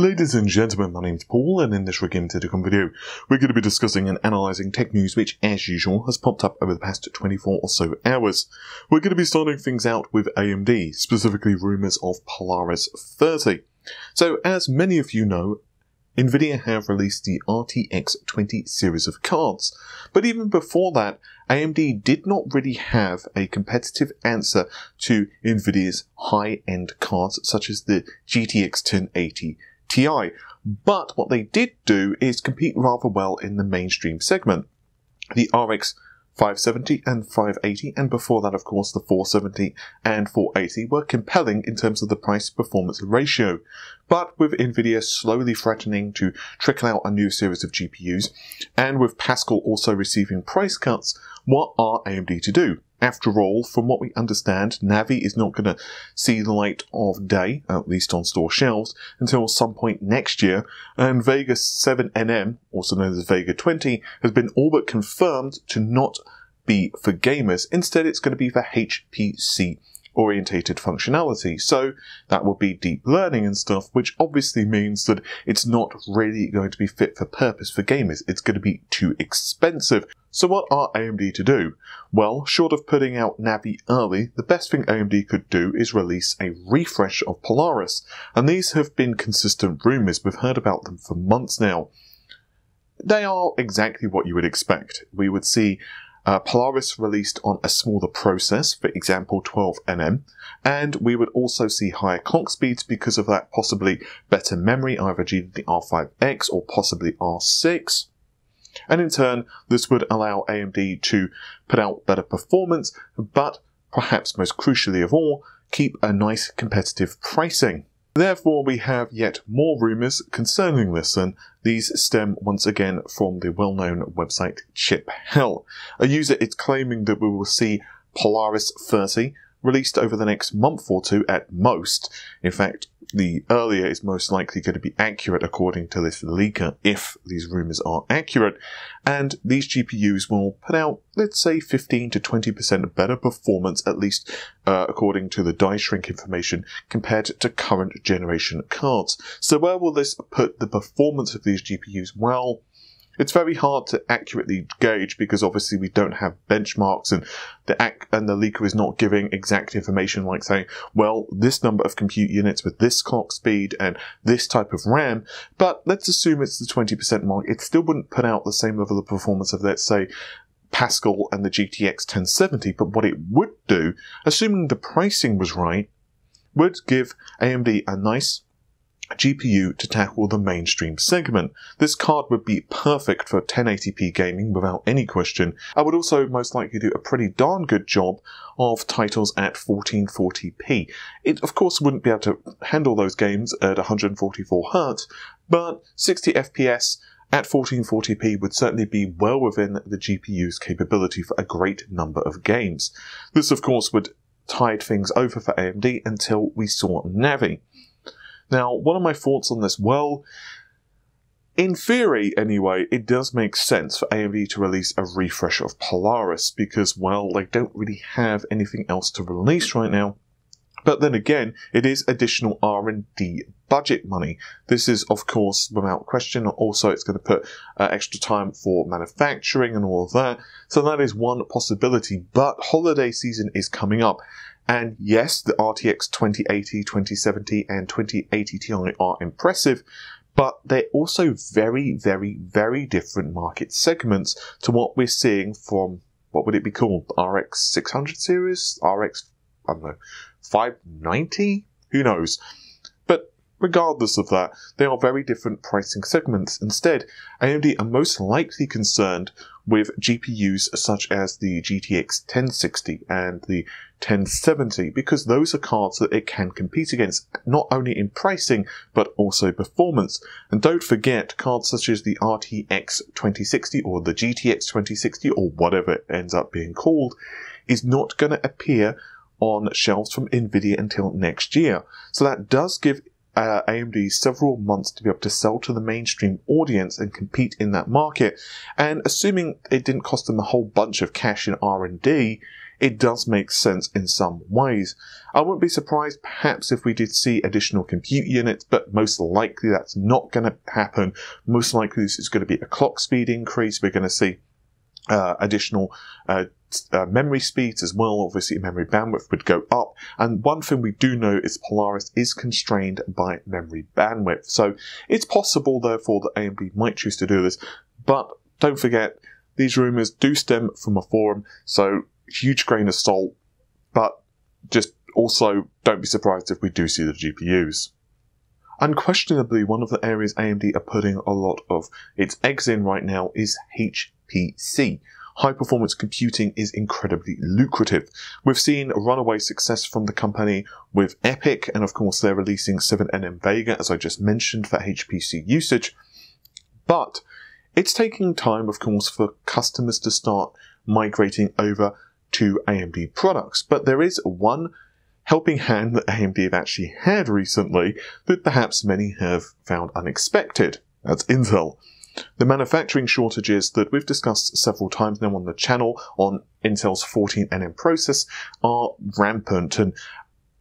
Ladies and gentlemen, my name is Paul, and in this RedGamingTech video, we're going to be discussing and analysing tech news which, as usual, has popped up over the past 24 or so hours. We're going to be starting things out with AMD, specifically rumours of Polaris 30. So, as many of you know, Nvidia have released the RTX 20 series of cards, but even before that, AMD did not really have a competitive answer to Nvidia's high-end cards such as the GTX 1080 Ti. But what they did do is compete rather well in the mainstream segment. The RX 570 and 580, and before that, of course, the 470 and 480 were compelling in terms of the price performance ratio. But with Nvidia slowly threatening to trickle out a new series of GPUs, and with Pascal also receiving price cuts, what are AMD to do? After all, from what we understand, Navi is not going to see the light of day, at least on store shelves, until some point next year, and Vega 7NM, also known as Vega 20, has been all but confirmed to not be for gamers. Instead, it's going to be for HPC orientated functionality. So that would be deep learning and stuff, which obviously means that it's not really going to be fit for purpose for gamers. It's going to be too expensive. So what are AMD to do? Well, short of putting out Navi early, the best thing AMD could do is release a refresh of Polaris. And these have been consistent rumors. We've heard about them for months now. They are exactly what you would expect. We would see uh, Polaris released on a smaller process, for example 12nm, and we would also see higher clock speeds because of that possibly better memory, either either the R five X or possibly R6. And in turn, this would allow AMD to put out better performance, but perhaps most crucially of all, keep a nice competitive pricing. Therefore, we have yet more rumours concerning this, and these stem once again from the well known website Chiphell. A user is claiming that we will see Polaris 30 released over the next month or two at most. In fact, the earlier is most likely going to be accurate according to this leaker if these rumors are accurate. And these GPUs will put out, let's say, 15 to 20% better performance, at least uh, according to the die shrink information, compared to current generation cards. So where will this put the performance of these GPUs? Well, it's very hard to accurately gauge because obviously we don't have benchmarks and the ac- and the leaker is not giving exact information like saying, well, this number of compute units with this clock speed and this type of RAM. But let's assume it's the 20% mark. It still wouldn't put out the same level of performance of, let's say, Pascal and the GTX 1070. But what it would do, assuming the pricing was right, would give AMD a nice GPU to tackle the mainstream segment. This card would be perfect for 1080p gaming without any question. I would also most likely do a pretty darn good job of titles at 1440p. It of course wouldn't be able to handle those games at 144Hz, but 60 FPS at 1440p would certainly be well within the GPU's capability for a great number of games. This of course would tide things over for AMD until we saw Navi. Now, what are my thoughts on this? Well, in theory, anyway, it does make sense for AMD to release a refresh of Polaris because, well, they don't really have anything else to release right now. But then again, it is additional R&D budget money. This is, of course, without question. Also, it's going to put uh, extra time for manufacturing and all of that. So that is one possibility. But holiday season is coming up. And yes, the RTX 2080, 2070, and 2080 Ti are impressive, but they're also very, very, very different market segments to what we're seeing from what would it be called? RX 600 series? RX, I don't know, 590? Who knows? Regardless of that, they are very different pricing segments. Instead, AMD are most likely concerned with GPUs such as the GTX 1060 and the 1070 because those are cards that it can compete against not only in pricing but also performance. And don't forget cards such as the RTX 2060 or the GTX 2060 or whatever it ends up being called is not going to appear on shelves from Nvidia until next year. So that does give uh, AMD several months to be able to sell to the mainstream audience and compete in that market. And assuming it didn't cost them a whole bunch of cash in R&D, it does make sense in some ways. I wouldn't be surprised perhaps if we did see additional compute units, but most likely that's not going to happen. Most likely this is going to be a clock speed increase. We're going to see uh, additional uh, uh, memory speeds as well. Obviously, memory bandwidth would go up. And one thing we do know is Polaris is constrained by memory bandwidth. So it's possible, therefore, that AMD might choose to do this. But don't forget, these rumors do stem from a forum, so huge grain of salt. But just also don't be surprised if we do see the GPUs. Unquestionably, one of the areas AMD are putting a lot of its eggs in right now is HPC. High performance computing is incredibly lucrative. We've seen runaway success from the company with EPYC, and of course they're releasing 7nm Vega, as I just mentioned, for HPC usage. But it's taking time, of course, for customers to start migrating over to AMD products. But there is one helping hand that AMD have actually had recently that perhaps many have found unexpected. That's Intel. The manufacturing shortages that we've discussed several times now on the channel on Intel's 14nm process are rampant and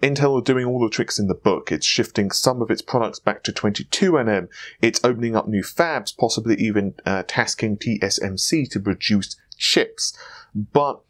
Intel are doing all the tricks in the book. It's shifting some of its products back to 22nm. It's opening up new fabs, possibly even uh, tasking TSMC to produce chips. But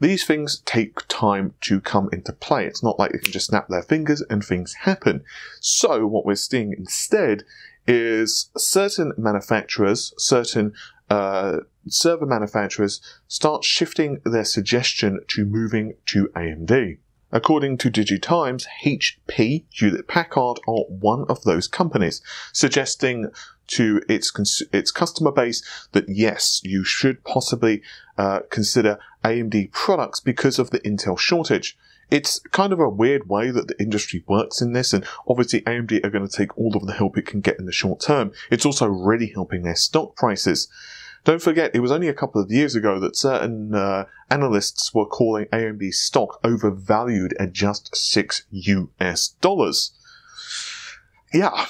these things take time to come into play. It's not like they can just snap their fingers and things happen. So what we're seeing instead is certain manufacturers, certain uh, server manufacturers start shifting their suggestion to moving to AMD. According to DigiTimes, HP, Hewlett Packard are one of those companies, suggesting to its cons- its customer base that yes, you should possibly uh, consider AMD products because of the Intel shortage. It's kind of a weird way that the industry works in this, and obviously AMD are going to take all of the help it can get in the short term. It's also really helping their stock prices. Don't forget, it was only a couple of years ago that certain uh, analysts were calling AMD stock overvalued at just 6 US dollars. Yeah,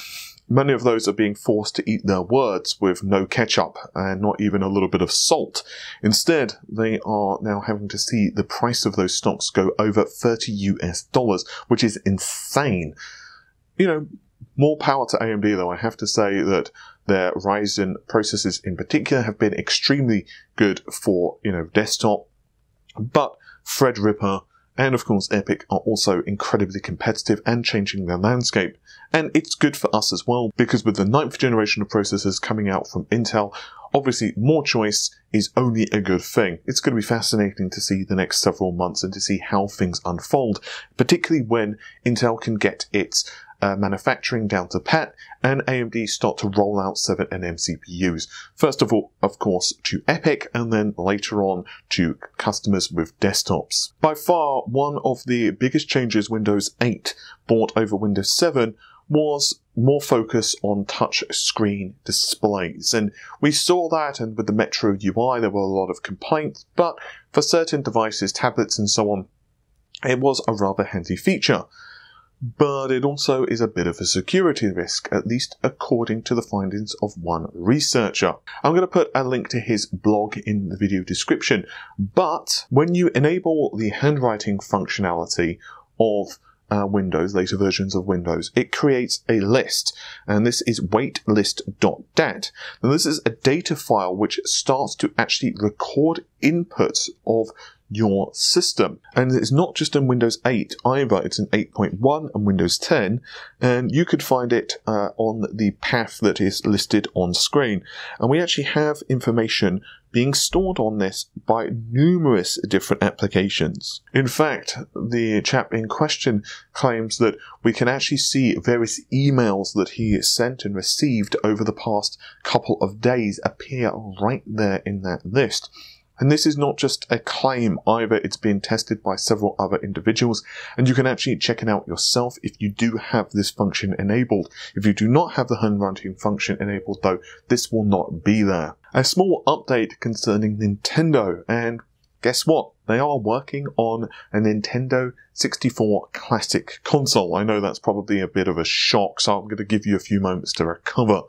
many of those are being forced to eat their words with no ketchup and not even a little bit of salt. Instead, they are now having to see the price of those stocks go over 30 US dollars, which is insane. You know, more power to AMD though. I have to say that their Ryzen processors in particular have been extremely good for, you know, desktop. But Threadripper and of course EPYC are also incredibly competitive and changing their landscape. And it's good for us as well because with the ninth generation of processors coming out from Intel, obviously more choice is only a good thing. It's going to be fascinating to see the next several months and to see how things unfold, particularly when Intel can get its uh, manufacturing down to pat, and AMD start to roll out 7nm CPUs. First of all, of course, to EPYC, and then later on to customers with desktops. By far, one of the biggest changes Windows 8 brought over Windows 7 was more focus on touch screen displays. And we saw that, and with the Metro UI, there were a lot of complaints, but for certain devices, tablets, and so on, it was a rather handy feature but it also is a bit of a security risk, at least according to the findings of one researcher. I'm going to put a link to his blog in the video description, but when you enable the handwriting functionality of uh, Windows, later versions of Windows, it creates a list, and this is waitlist.dat. Now, this is a data file which starts to actually record inputs of your system. And it's not just in Windows 8 either, it's in 8.1 and Windows 10, and you could find it uh, on the path that is listed on screen. And we actually have information being stored on this by numerous different applications. In fact, the chap in question claims that we can actually see various emails that he sent and received over the past couple of days appear right there in that list. And this is not just a claim either, it's been tested by several other individuals, and you can actually check it out yourself if you do have this function enabled. If you do not have the home handwriting function enabled though, this will not be there. A small update concerning Nintendo, and guess what? They are working on a Nintendo 64 Classic console. I know that's probably a bit of a shock, so I'm going to give you a few moments to recover.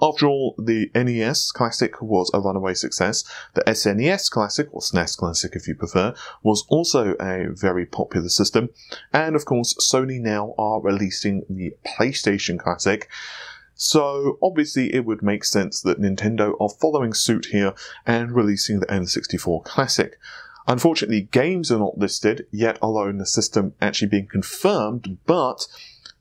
After all, the NES Classic was a runaway success. The SNES Classic, or SNES Classic if you prefer, was also a very popular system. And of course, Sony now are releasing the PlayStation Classic. So obviously it would make sense that Nintendo are following suit here and releasing the N64 Classic. Unfortunately, games are not listed, yet alone the system actually being confirmed, but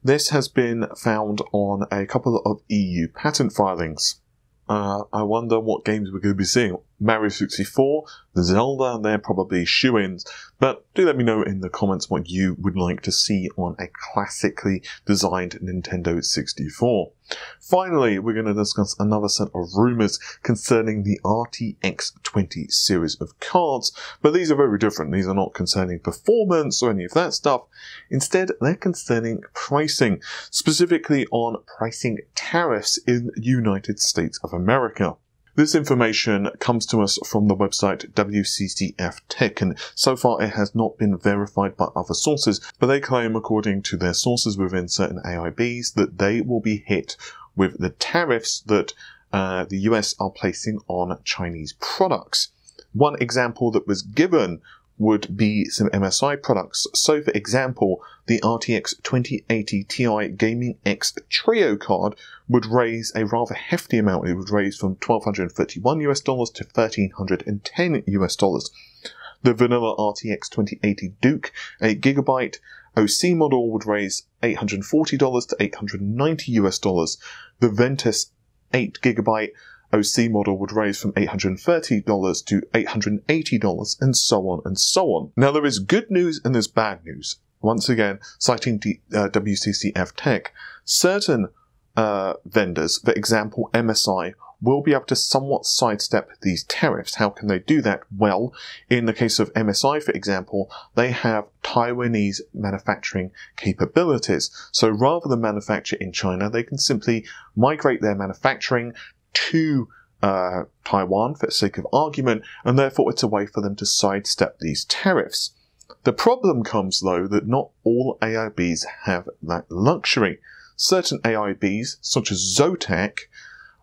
this has been found on a couple of EU patent filings. Uh, I wonder what games we're going to be seeing. Mario 64, the Zelda, they're probably shoe ins. But do let me know in the comments what you would like to see on a classically designed Nintendo 64. Finally, we're going to discuss another set of rumors concerning the RTX 20 series of cards, but these are very different. These are not concerning performance or any of that stuff. Instead, they're concerning pricing, specifically on pricing tariffs in the United States of America. This information comes to us from the website WCCF Tech, and so far it has not been verified by other sources, but they claim, according to their sources within certain AIBs, that they will be hit with the tariffs that uh, the US are placing on Chinese products. One example that was given would be some MSI products. So, for example, the RTX 2080 Ti Gaming X Trio card would raise a rather hefty amount. It would raise from 1231 US dollars to 1310 US dollars. The vanilla RTX 2080 Duke 8GB OC model would raise $840 to 890 US dollars. The Ventus 8GB OC model would raise from $830 to $880 and so on and so on. Now there is good news and there's bad news. Once again, citing D- uh, WCCF Tech, certain uh, vendors, for example MSI, will be able to somewhat sidestep these tariffs. How can they do that? Well, in the case of MSI, for example, they have Taiwanese manufacturing capabilities. So rather than manufacture in China, they can simply migrate their manufacturing to uh, Taiwan for the sake of argument, and therefore it's a way for them to sidestep these tariffs. The problem comes, though, that not all AIBs have that luxury. Certain AIBs, such as Zotac,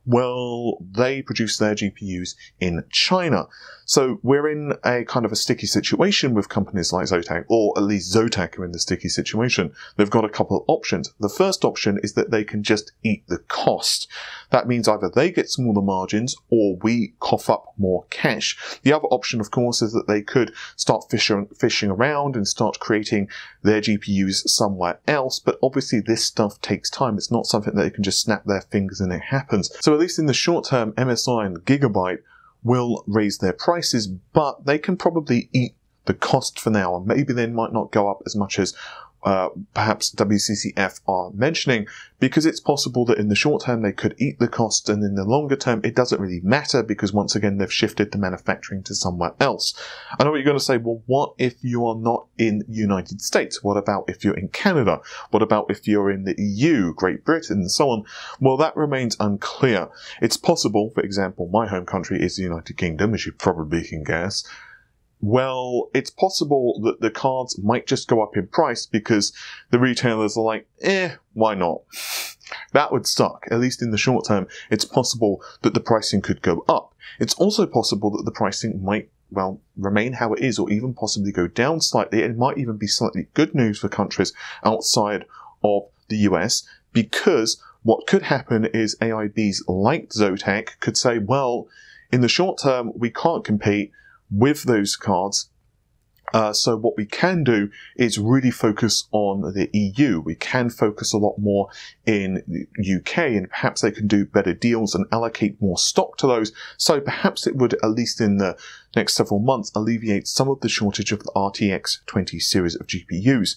well, they produce their GPUs in China. So we're in a kind of a sticky situation with companies like Zotac, or at least Zotac are in the sticky situation. They've got a couple of options. The first option is that they can just eat the cost. That means either they get smaller margins or we cough up more cash. The other option, of course, is that they could start fishing, fishing around and start creating their GPUs somewhere else. But obviously this stuff takes time. It's not something that they can just snap their fingers and it happens. So at least in the short term, MSI and Gigabyte will raise their prices, but they can probably eat the cost for now, and maybe they might not go up as much as uh, perhaps WCCF are mentioning, because it's possible that in the short term they could eat the cost, and in the longer term it doesn't really matter because once again they've shifted the manufacturing to somewhere else. I know what you're going to say. Well, what if you are not in United States? What about if you're in Canada? What about if you're in the EU, Great Britain, and so on? Well, that remains unclear. It's possible, for example, my home country is the United Kingdom, as you probably can guess well, it's possible that the cards might just go up in price because the retailers are like, eh, why not? That would suck. At least in the short term, it's possible that the pricing could go up. It's also possible that the pricing might, well, remain how it is or even possibly go down slightly. It might even be slightly good news for countries outside of the US because what could happen is AIBs like Zotac could say, well, in the short term, we can't compete with those cards. Uh, so what we can do is really focus on the EU. We can focus a lot more in the UK and perhaps they can do better deals and allocate more stock to those. So perhaps it would, at least in the next several months, alleviate some of the shortage of the RTX 20 series of GPUs.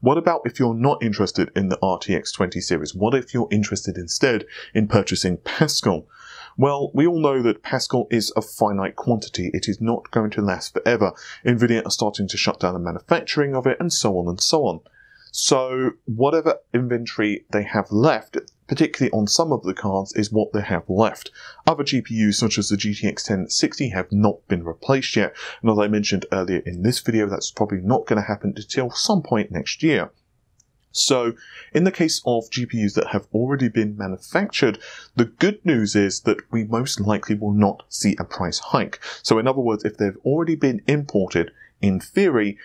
What about if you're not interested in the RTX 20 series? What if you're interested instead in purchasing Pascal? Well, we all know that Pascal is a finite quantity. It is not going to last forever. Nvidia are starting to shut down the manufacturing of it and so on and so on. So whatever inventory they have left, particularly on some of the cards, is what they have left. Other GPUs, such as the GTX 1060, have not been replaced yet, and as I mentioned earlier in this video, that's probably not going to happen until some point next year. So, in the case of GPUs that have already been manufactured, the good news is that we most likely will not see a price hike. So, in other words, if they've already been imported, in theory,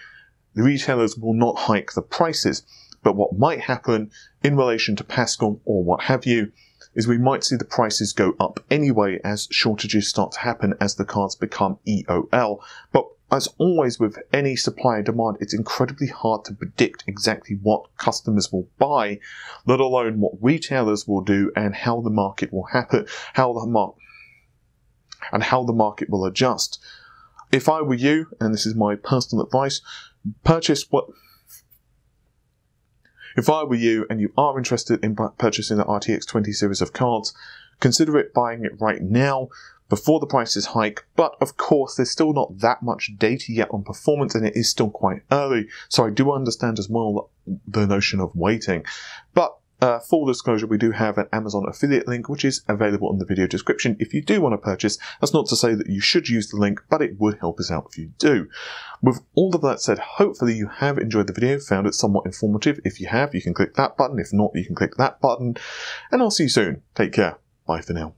the retailers will not hike the prices. But what might happen in relation to Pascal or what have you is we might see the prices go up anyway as shortages start to happen as the cards become EOL. But as always with any supply and demand, it's incredibly hard to predict exactly what customers will buy, let alone what retailers will do and how the market will happen, how the mar- and how the market will adjust. If I were you, and this is my personal advice, purchase what if I were you and you are interested in purchasing the RTX 20 series of cards, consider it buying it right now before the prices hike. But of course, there's still not that much data yet on performance and it is still quite early. So I do understand as well the notion of waiting. But uh, full disclosure, we do have an Amazon affiliate link, which is available in the video description if you do want to purchase. That's not to say that you should use the link, but it would help us out if you do. With all of that said, hopefully you have enjoyed the video, found it somewhat informative. If you have, you can click that button. If not, you can click that button. And I'll see you soon. Take care. Bye for now.